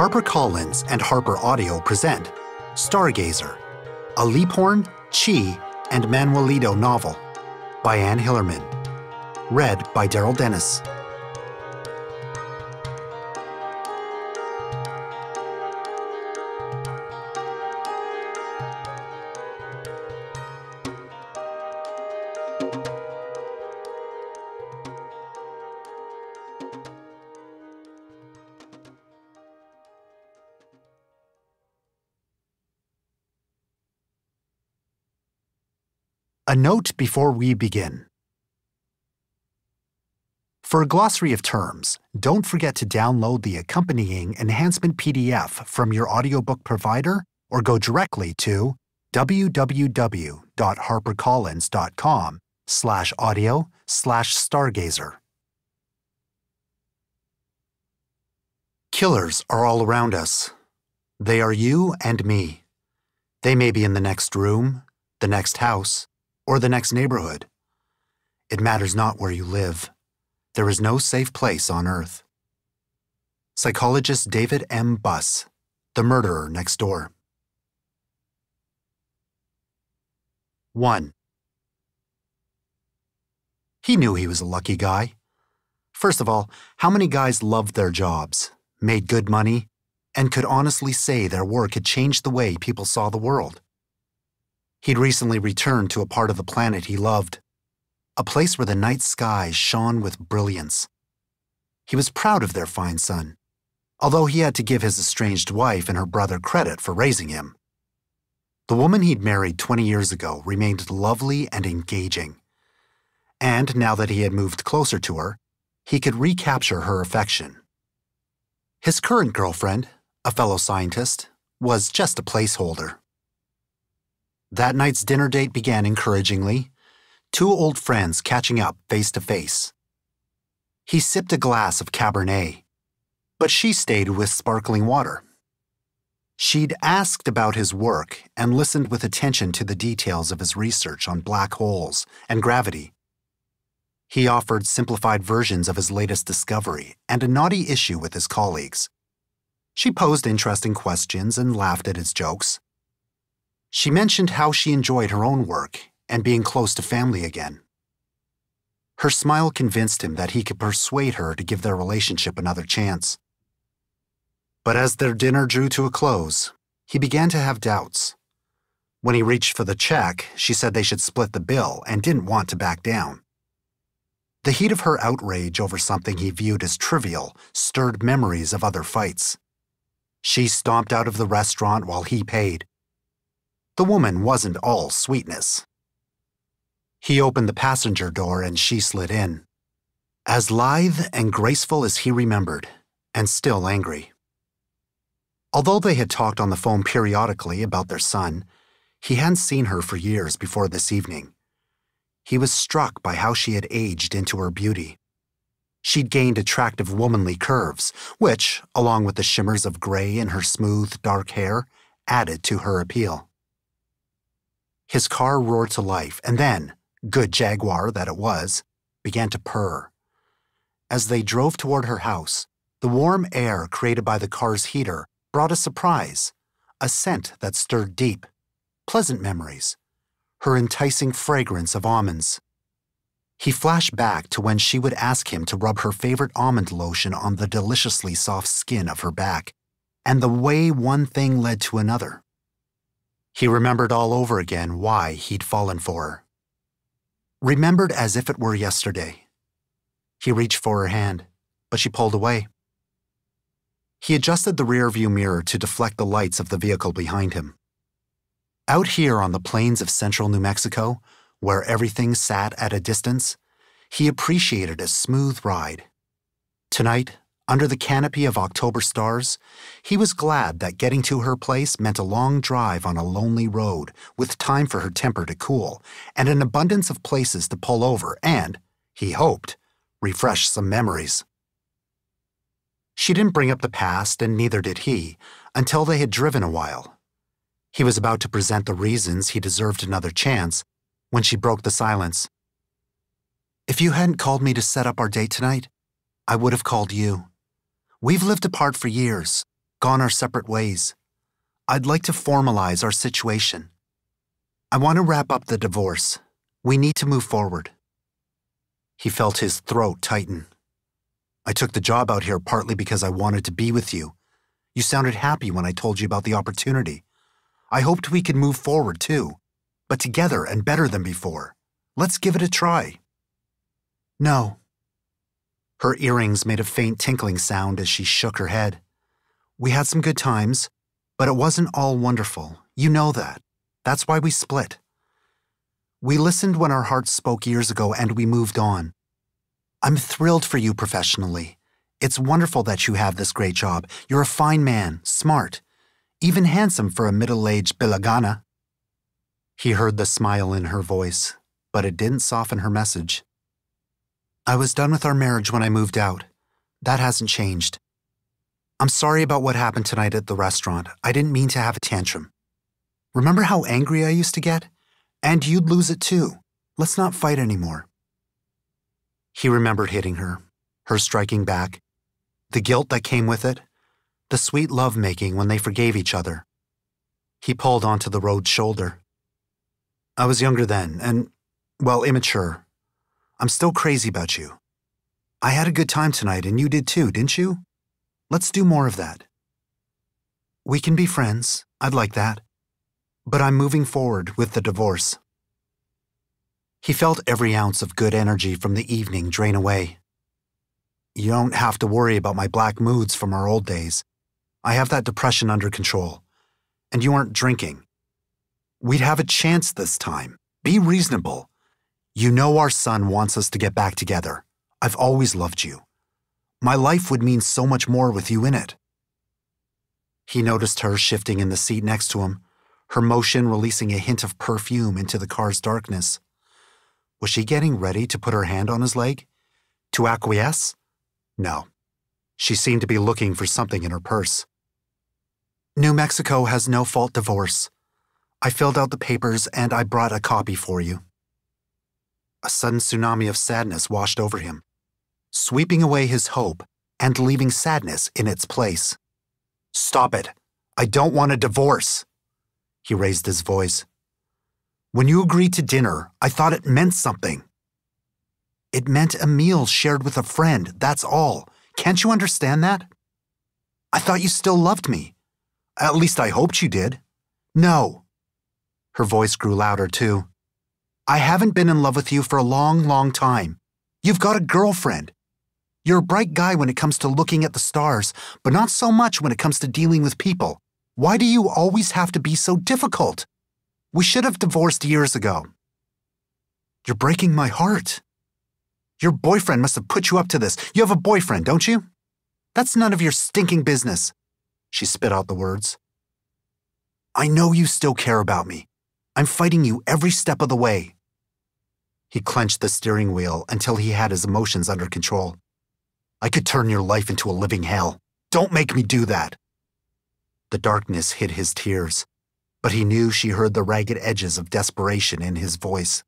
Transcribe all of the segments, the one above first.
HarperCollins and Harper Audio present Stargazer, a Leaphorn, Chee, and Manuelito novel by Anne Hillerman. Read by Darrell Dennis. A note before we begin. For a glossary of terms, don't forget to download the accompanying enhancement PDF from your audiobook provider or go directly to www.harpercollins.com slash audio slash stargazer. Killers are all around us. They are you and me. They may be in the next room, the next house, or the next neighborhood. It matters not where you live. There is no safe place on earth. Psychologist David M. Buss, The Murderer Next Door. 1. He knew he was a lucky guy. First of all, how many guys loved their jobs, made good money, and could honestly say their work had changed the way people saw the world? He'd recently returned to a part of the planet he loved, a place where the night sky shone with brilliance. He was proud of their fine son, although he had to give his estranged wife and her brother credit for raising him. The woman he'd married 20 years ago remained lovely and engaging. And now that he had moved closer to her, he could recapture her affection. His current girlfriend, a fellow scientist, was just a placeholder. That night's dinner date began encouragingly, two old friends catching up face to face. He sipped a glass of Cabernet, but she stayed with sparkling water. She'd asked about his work and listened with attention to the details of his research on black holes and gravity. He offered simplified versions of his latest discovery and a naughty issue with his colleagues. She posed interesting questions and laughed at his jokes. She mentioned how she enjoyed her own work and being close to family again. Her smile convinced him that he could persuade her to give their relationship another chance. But as their dinner drew to a close, he began to have doubts. When he reached for the check, she said they should split the bill and didn't want to back down. The heat of her outrage over something he viewed as trivial stirred memories of other fights. She stomped out of the restaurant while he paid, the woman wasn't all sweetness. He opened the passenger door and she slid in. As lithe and graceful as he remembered, and still angry. Although they had talked on the phone periodically about their son, he hadn't seen her for years before this evening. He was struck by how she had aged into her beauty. She'd gained attractive womanly curves, which, along with the shimmers of gray in her smooth, dark hair, added to her appeal. His car roared to life, and then, good Jaguar that it was, began to purr. As they drove toward her house, the warm air created by the car's heater brought a surprise, a scent that stirred deep, pleasant memories, her enticing fragrance of almonds. He flashed back to when she would ask him to rub her favorite almond lotion on the deliciously soft skin of her back, and the way one thing led to another. He remembered all over again why he'd fallen for her. Remembered as if it were yesterday. He reached for her hand, but she pulled away. He adjusted the rearview mirror to deflect the lights of the vehicle behind him. Out here on the plains of central New Mexico, where everything sat at a distance, he appreciated a smooth ride. Tonight, under the canopy of October stars, he was glad that getting to her place meant a long drive on a lonely road with time for her temper to cool and an abundance of places to pull over and, he hoped, refresh some memories. She didn't bring up the past, and neither did he, until they had driven a while. He was about to present the reasons he deserved another chance when she broke the silence. If you hadn't called me to set up our date tonight, I would have called you. We've lived apart for years, gone our separate ways. I'd like to formalize our situation. I want to wrap up the divorce. We need to move forward. He felt his throat tighten. I took the job out here partly because I wanted to be with you. You sounded happy when I told you about the opportunity. I hoped we could move forward too, but together and better than before. Let's give it a try. No. Her earrings made a faint tinkling sound as she shook her head. We had some good times, but it wasn't all wonderful. You know that. That's why we split. We listened when our hearts spoke years ago and we moved on. I'm thrilled for you professionally. It's wonderful that you have this great job. You're a fine man, smart, even handsome for a middle aged Bilagana. He heard the smile in her voice, but it didn't soften her message. I was done with our marriage when I moved out. That hasn't changed. I'm sorry about what happened tonight at the restaurant. I didn't mean to have a tantrum. Remember how angry I used to get? And you'd lose it too. Let's not fight anymore. He remembered hitting her, her striking back, the guilt that came with it, the sweet love making when they forgave each other. He pulled onto the road's shoulder. I was younger then, and, well, immature. I'm still crazy about you. I had a good time tonight, and you did too, didn't you? Let's do more of that. We can be friends. I'd like that but I'm moving forward with the divorce. He felt every ounce of good energy from the evening drain away. You don't have to worry about my black moods from our old days. I have that depression under control. And you aren't drinking. We'd have a chance this time. Be reasonable. You know our son wants us to get back together. I've always loved you. My life would mean so much more with you in it. He noticed her shifting in the seat next to him, her motion releasing a hint of perfume into the car's darkness. Was she getting ready to put her hand on his leg? To acquiesce? No. She seemed to be looking for something in her purse. New Mexico has no fault divorce. I filled out the papers and I brought a copy for you. A sudden tsunami of sadness washed over him, sweeping away his hope and leaving sadness in its place. Stop it. I don't want a divorce. He raised his voice. When you agreed to dinner, I thought it meant something. It meant a meal shared with a friend, that's all. Can't you understand that? I thought you still loved me. At least I hoped you did. No. Her voice grew louder, too. I haven't been in love with you for a long, long time. You've got a girlfriend. You're a bright guy when it comes to looking at the stars, but not so much when it comes to dealing with people. Why do you always have to be so difficult? We should have divorced years ago. You're breaking my heart. Your boyfriend must have put you up to this. You have a boyfriend, don't you? That's none of your stinking business. She spit out the words. I know you still care about me. I'm fighting you every step of the way. He clenched the steering wheel until he had his emotions under control. I could turn your life into a living hell. Don't make me do that. The darkness hid his tears, but he knew she heard the ragged edges of desperation in his voice.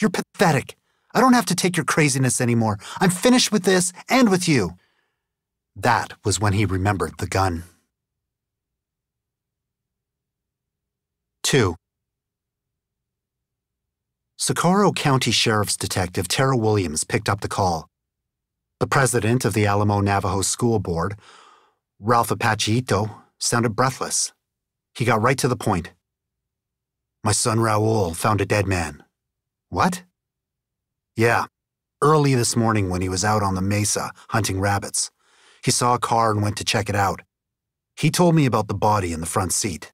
You're pathetic. I don't have to take your craziness anymore. I'm finished with this and with you. That was when he remembered the gun. 2. Socorro County Sheriff's Detective Tara Williams picked up the call. The president of the Alamo Navajo School Board Ralph Apacheito sounded breathless. He got right to the point. My son Raul found a dead man. What? Yeah, early this morning when he was out on the mesa hunting rabbits. He saw a car and went to check it out. He told me about the body in the front seat.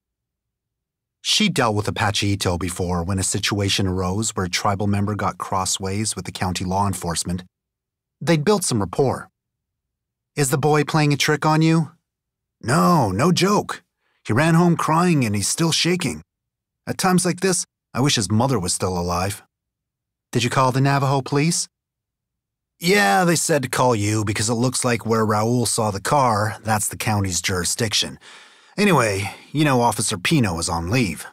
She dealt with Apacheito before when a situation arose where a tribal member got crossways with the county law enforcement. They'd built some rapport. Is the boy playing a trick on you? No, no joke. He ran home crying and he's still shaking. At times like this, I wish his mother was still alive. Did you call the Navajo police? Yeah, they said to call you because it looks like where Raul saw the car, that's the county's jurisdiction. Anyway, you know Officer Pino is on leave.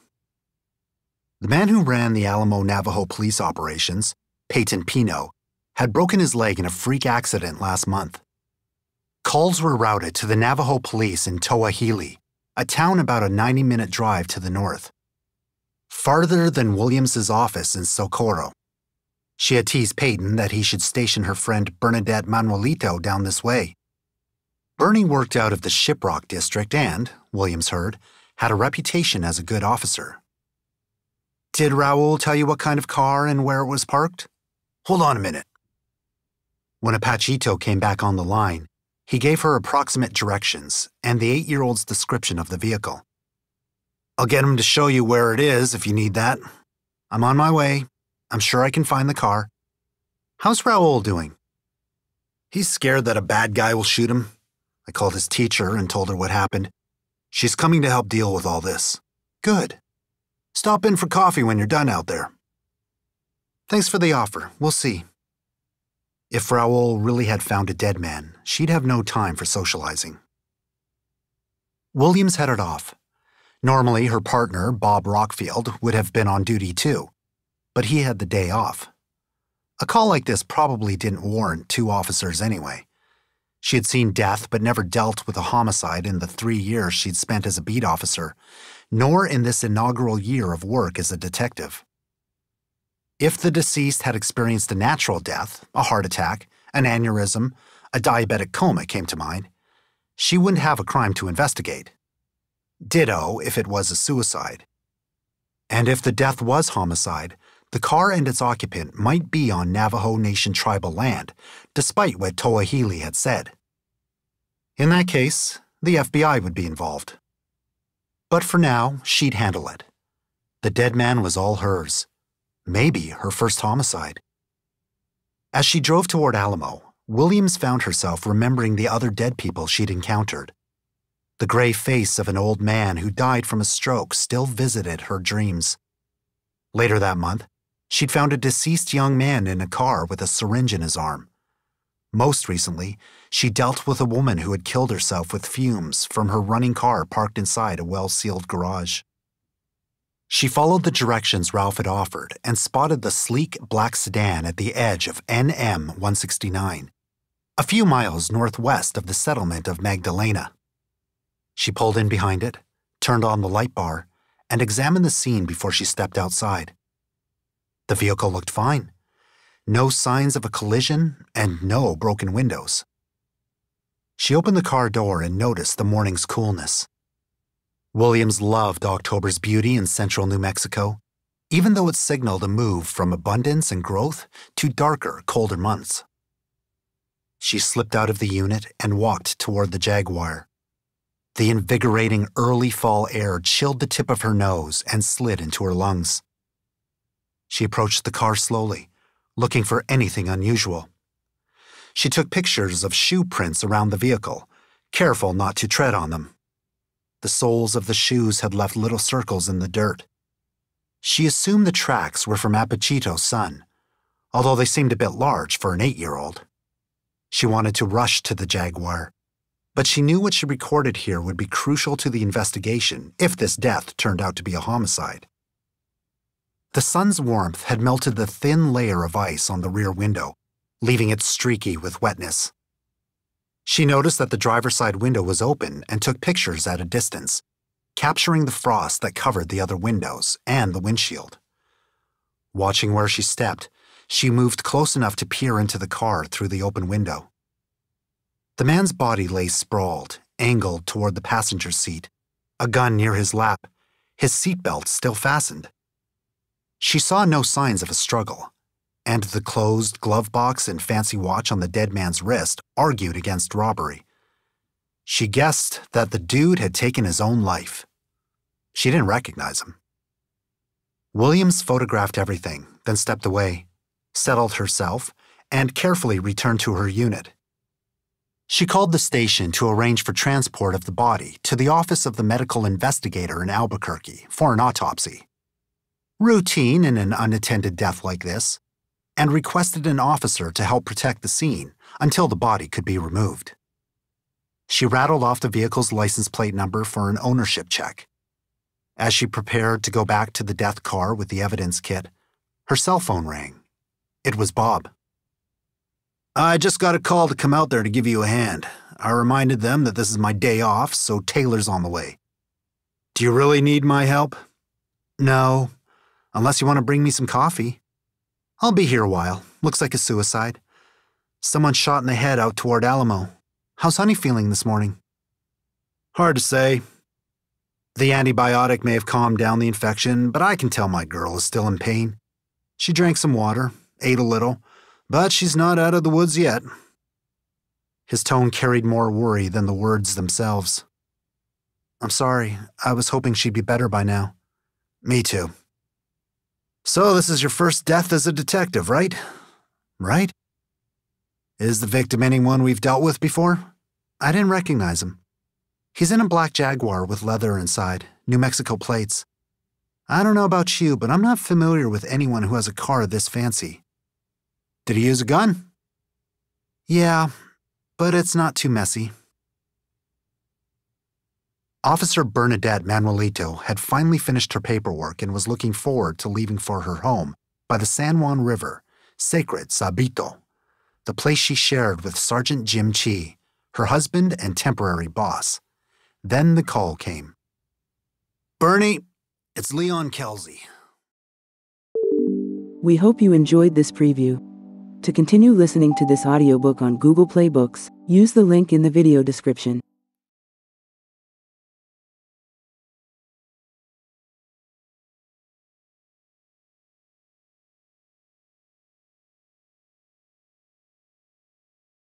The man who ran the Alamo Navajo police operations, Peyton Pino, had broken his leg in a freak accident last month. Calls were routed to the Navajo police in To'hajiilee, a town about a 90 minute drive to the north. Farther than Williams's office in Socorro. She had teased Peyton that he should station her friend Bernadette Manuelito down this way. Bernie worked out of the Shiprock district and, Williams heard, had a reputation as a good officer. Did Raoul tell you what kind of car and where it was parked? Hold on a minute. When Apachito came back on the line, he gave her approximate directions and the eight year old's description of the vehicle. I'll get him to show you where it is if you need that. I'm on my way. I'm sure I can find the car. How's Raoul doing? He's scared that a bad guy will shoot him. I called his teacher and told her what happened. She's coming to help deal with all this. Good. Stop in for coffee when you're done out there. Thanks for the offer. We'll see. If Raoul really had found a dead man, she'd have no time for socializing. Williams headed off. Normally, her partner, Bob Rockfield, would have been on duty too, but he had the day off. A call like this probably didn't warrant two officers anyway. She had seen death but never dealt with a homicide in the three years she'd spent as a beat officer, nor in this inaugural year of work as a detective. If the deceased had experienced a natural death, a heart attack, an aneurysm, a diabetic coma came to mind, she wouldn't have a crime to investigate. Ditto if it was a suicide. And if the death was homicide, the car and its occupant might be on Navajo Nation tribal land, despite what To'hajiilee had said. In that case, the FBI would be involved. But for now, she'd handle it. The dead man was all hers. Maybe her first homicide. As she drove toward Alamo, Williams found herself remembering the other dead people she'd encountered. The gray face of an old man who died from a stroke still visited her dreams. Later that month, She'd found a deceased young man in a car with a syringe in his arm. Most recently, she dealt with a woman who had killed herself with fumes from her running car parked inside a well sealed garage. She followed the directions Ralph had offered and spotted the sleek black sedan at the edge of NM 169, a few miles northwest of the settlement of Magdalena. She pulled in behind it, turned on the light bar, and examined the scene before she stepped outside. The vehicle looked fine. No signs of a collision and no broken windows. She opened the car door and noticed the morning's coolness. Williams loved October's beauty in central New Mexico, even though it signaled a move from abundance and growth to darker, colder months. She slipped out of the unit and walked toward the Jaguar. The invigorating early fall air chilled the tip of her nose and slid into her lungs. She approached the car slowly, looking for anything unusual. She took pictures of shoe prints around the vehicle, careful not to tread on them. The soles of the shoes had left little circles in the dirt. She assumed the tracks were from Apachito's son, although they seemed a bit large for an eight year old. She wanted to rush to the Jaguar, but she knew what she recorded here would be crucial to the investigation if this death turned out to be a homicide. The sun's warmth had melted the thin layer of ice on the rear window, leaving it streaky with wetness. She noticed that the driver's side window was open and took pictures at a distance, capturing the frost that covered the other windows and the windshield. Watching where she stepped, she moved close enough to peer into the car through the open window. The man's body lay sprawled, angled toward the passenger seat, a gun near his lap, his seatbelt still fastened. She saw no signs of a struggle, and the closed glove box and fancy watch on the dead man's wrist argued against robbery. She guessed that the dude had taken his own life. She didn't recognize him. Williams photographed everything, then stepped away, settled herself, and carefully returned to her unit. She called the station to arrange for transport of the body to the office of the medical investigator in Albuquerque for an autopsy routine in an unattended death like this, and requested an officer to help protect the scene until the body could be removed. She rattled off the vehicle's license plate number for an ownership check. As she prepared to go back to the death car with the evidence kit, her cell phone rang. It was Bob. I just got a call to come out there to give you a hand. I reminded them that this is my day off, so Taylor's on the way. Do you really need my help? No, unless you want to bring me some coffee. I'll be here a while. Looks like a suicide. Someone shot in the head out toward Alamo. How's Honey feeling this morning? Hard to say. The antibiotic may have calmed down the infection, but I can tell my girl is still in pain. She drank some water, ate a little, but she's not out of the woods yet. His tone carried more worry than the words themselves. I'm sorry. I was hoping she'd be better by now. Me too. So, this is your first death as a detective, right? Right? Is the victim anyone we've dealt with before? I didn't recognize him. He's in a black Jaguar with leather inside, New Mexico plates. I don't know about you, but I'm not familiar with anyone who has a car this fancy. Did he use a gun? Yeah, but it's not too messy. Officer Bernadette Manuelito had finally finished her paperwork and was looking forward to leaving for her home by the San Juan River, sacred Sabito, the place she shared with Sergeant Jim Chee, her husband and temporary boss. Then the call came. Bernie, it's Leon Kelsey. We hope you enjoyed this preview. To continue listening to this audiobook on Google Play Books, use the link in the video description.